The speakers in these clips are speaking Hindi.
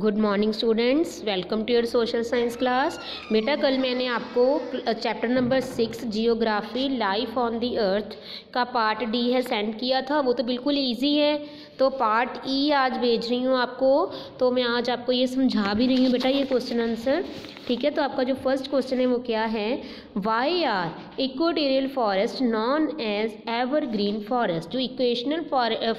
Good morning students welcome to your social science class बेटा कल मैंने आपको chapter number six geography life on the earth का पार्ट डी है सेंड किया था। वो तो बिल्कुल इजी है। तो पार्ट ई e आज भेज रही हूँ आपको। तो मैं आज आपको ये समझा भी रही हूँ। बेटा, ये क्वेश्चन आंसर ठीक है तो आपका जो फ़र्स्ट क्वेश्चन है वो क्या है? Why are equatorial forest known as evergreen forest जो इक्वेशनल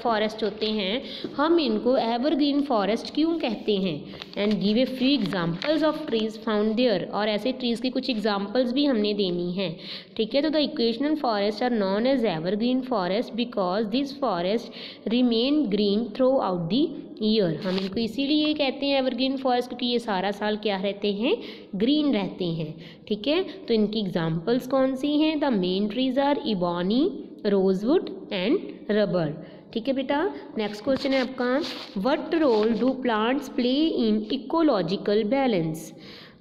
फॉरेस्ट होते हैं, हम इनको एवरग्रीन फॉरेस्ट क्यों कहते हैं? And give a free examples of trees found there और ऐसे ट्रीज की कुछ एग्जाम्पल्स भी हमने देनी है। ठीक है तो the equatorial forest are known as evergreen forest because this forest remain green throughout the year. हम इनको इसीलिए कहते हैं एवरग्रीन फॉरेस्ट क्योंकि ये सारा साल क्या रहते हैं? ग्रीन रहते हैं। ठीक है? तो इनकी एग्जाम्पल्स कौन सी हैं? The main trees are ebony rosewood and rubber ठीक है बेटा? नेक्स्ट क्वेश्चन है आपका। What role do plants play in ecological balance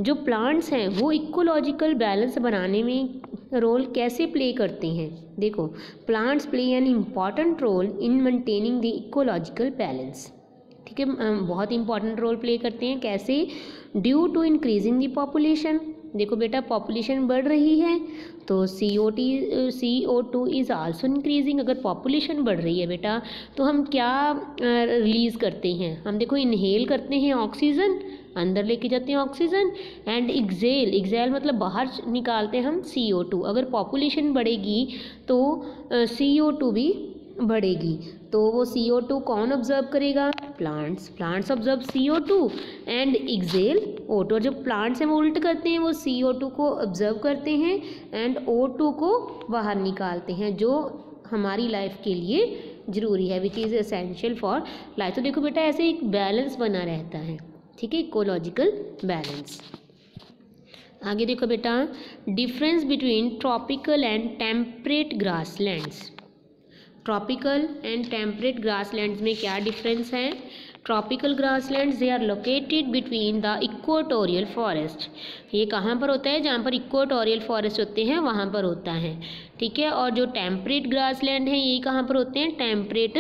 जो प्लांट्स हैं, वो इकोलॉजिकल बैलेंस बनाने में रोल कैसे प्ले करते हैं? देखो plants play an important role in maintaining the ecological balance है बहुत इंपॉर्टेंट रोल प्ले करते हैं। कैसे? Due to increasing the population देखो बेटा पॉपुलेशन बढ़ रही है तो C O T C O two is also increasing अगर पॉपुलेशन बढ़ रही है बेटा तो हम क्या रिलीज़ करते हैं? हम देखो इनहेल करते हैं ऑक्सीजन अंदर लेके जाते हैं ऑक्सीजन एंड एक्जेल एक्जेल मतलब बाहर निकालते हैं हम सी ओ टू अगर पॉपुलेशन बढ़ेगी तो सी ओ टू भी बढ़ेगी। तो वो सी ओ टू कौन ऑब्ज़र्व करेगा? Plants plants observe C O two and exhale O two जो प्लांट्स हैं, वो उल्ट करते हैं, वो सी ओ टू को ऑब्ज़र्व करते हैं एंड ओ टू को बाहर निकालते हैं, जो हमारी लाइफ के लिए ज़रूरी है which is essential for life तो देखो बेटा, ऐसे एक बैलेंस बना रहता है, ठीक है? इकोलॉजिकल बैलेंस आगे देखो बेटा difference between tropical and temperate grasslands tropical and temperate grasslands में क्या डिफरेंस है? Tropical grasslands they are located between the equatorial forest ये कहाँ पर होता है? जहाँ पर इक्वाटोरियल फॉरेस्ट होते हैं, वहाँ पर होता है। ठीक है? और जो टेम्परेट ग्रासलैंड है, ये कहाँ पर होते हैं? टेम्परेट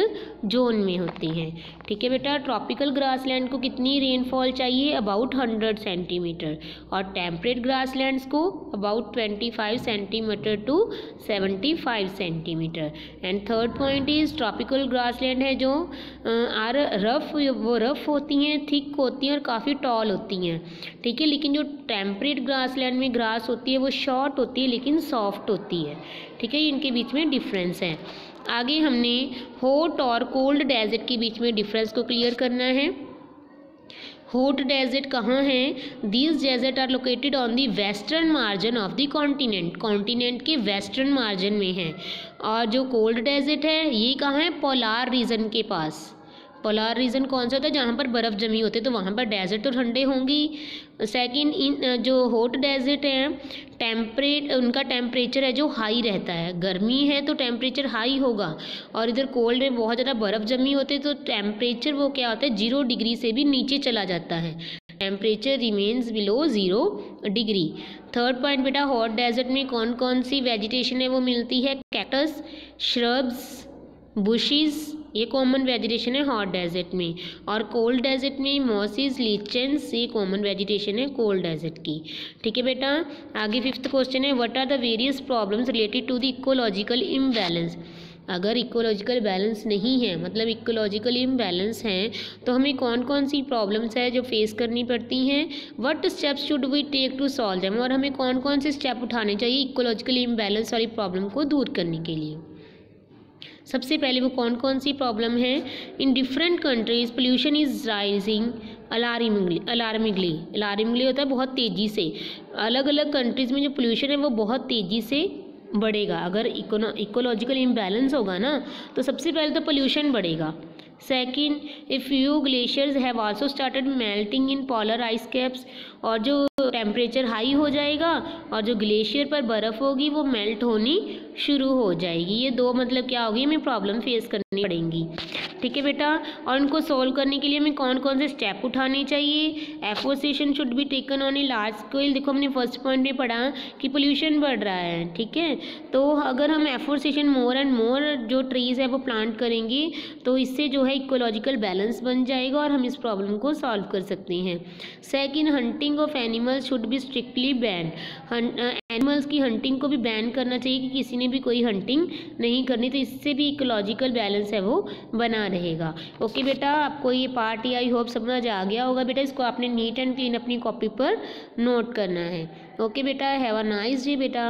जोन में होते हैं। ठीक है बेटा? ट्रॉपिकल ग्रासलैंड को कितनी रेनफॉल चाहिए? अबाउट हंड्रेड सेंटीमीटर और टेम्परेट ग्रासलैंड्स को about twenty five centimetre to seventy five centimetre and third point is tropical grassland है जो आर रफ वो रफ होती हैं, थिक होती हैं और काफ़ी टॉल होती हैं। ठीक है, लेकिन जो टेम्परेट ग्रासलैंड में ग्रास होती है, वो शॉर्ट होती है, लेकिन सॉफ्ट होती है। ठीक है इनके बीच में डिफरेंस है। आगे हमने हॉट और कोल्ड डेजर्ट के बीच में डिफरेंस को क्लियर करना है। हॉट डेजर्ट कहाँ है? These desert are located on the western margin of the continent continent के वेस्टर्न मार्जिन में है। और जो कोल्ड डेजर्ट है, ये कहाँ है? पोलार रीजन के पास। पोलार रीजन कौन सा होता है? जहाँ पर बर्फ़ जमी होती है तो वहाँ पर डेजर्ट तो ठंडे होंगी। सेकंड इन, जो हॉट डेजर्ट है टेम्परेट उनका टेम्परेचर है जो हाई रहता है। गर्मी है तो टेम्परेचर हाई होगा। और इधर कोल्ड में बहुत ज़्यादा बर्फ़ जमी होती है तो टेम्परेचर वो क्या होता है? ज़ीरो डिग्री से भी नीचे चला जाता है। Temperature remains below zero degree third point बेटा हॉट डेजर्ट में कौन कौन सी वेजिटेशन है वो मिलती है? कैक्टस श्रब्स बुशीज़ ये कॉमन वेजिटेशन है हॉट डेजर्ट में। और कोल्ड डेजर्ट में मॉसिस लीचेंस ये कॉमन वेजिटेशन है कोल्ड डेजर्ट की। ठीक है बेटा? आगे फिफ्थ क्वेश्चन है what are the various problems related to the ecological imbalance अगर इकोलॉजिकल बैलेंस नहीं है मतलब इकोलॉजिकल इम्बैलेंस हैं तो हमें कौन कौन सी प्रॉब्लम्स है जो फेस करनी पड़ती हैं? What steps should we take to solve them और हमें कौन कौन से स्टेप उठाने चाहिए इकोलॉजिकल इम्बैलेंस वाली प्रॉब्लम को दूर करने के लिए? सबसे पहले वो कौन कौन सी प्रॉब्लम है? In different countries pollution is rising alarmingly alarmingly alarmingly होता है बहुत तेज़ी से. अलग अलग कंट्रीज़ में जो पोल्यूशन है वो बहुत तेज़ी से बढ़ेगा. अगर इकोलॉजिकल इम्बैलेंस होगा ना तो सबसे पहले तो पोल्यूशन बढ़ेगा. Second if you glaciers have also started melting in polar ice caps और जो टेम्परेचर हाई हो जाएगा, और जो ग्लेशियर पर बर्फ़ होगी, वो मेल्ट होनी शुरू हो जाएगी। ये दो मतलब क्या होगी? हमें प्रॉब्लम फेस करनी पड़ेंगी। ठीक है बेटा? और उनको सोल्व करने के लिए हमें कौन कौन से स्टेप उठाने चाहिए? Afforestation should be taken on a large scale देखो, हमने फ़र्स्ट पॉइंट में पढ़ा कि पोल्यूशन बढ़ रहा है, ठीक है? तो अगर हम एफोसिएशन मोर एंड मोर जो ट्रीज़ है वो प्लांट करेंगे तो इससे जो है इकोलॉजिकल बैलेंस बन जाएगा और हम इस प्रॉब्लम को सॉल्व कर सकते हैं। Second hunting of animals should be strictly ban animals की हंटिंग को भी बैन करना चाहिए कि किसी ने भी कोई हंटिंग नहीं करनी तो इससे भी इकोलॉजिकल बैलेंस है वो बना रहेगा। ओके बेटा, आपको ये पार्ट आई होप समझ आ गया होगा बेटा, इसको आपने नीट एंड क्लीन अपनी कॉपी पर नोट करना है। ओके बेटा हैव अ नाइस डे बेटा।